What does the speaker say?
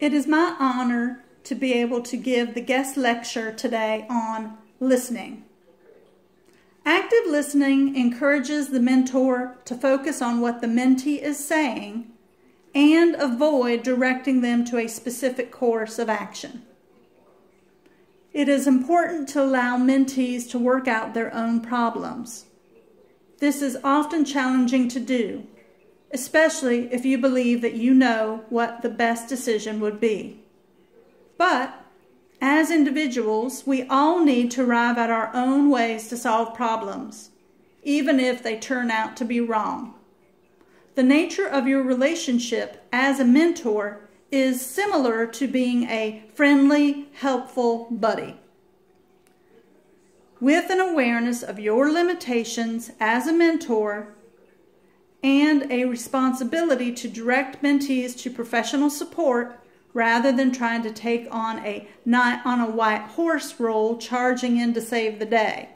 It is my honor to be able to give the guest lecture today on listening. Active listening encourages the mentor to focus on what the mentee is saying and avoid directing them to a specific course of action. It is important to allow mentees to work out their own problems. This is often challenging to do, especially if you believe that you know what the best decision would be. But as individuals, we all need to arrive at our own ways to solve problems, even if they turn out to be wrong. The nature of your relationship as a mentor is similar to being a friendly, helpful buddy. With an awareness of your limitations as a mentor and a responsibility to direct mentees to professional support rather than trying to take on a not on a white horse role charging in to save the day.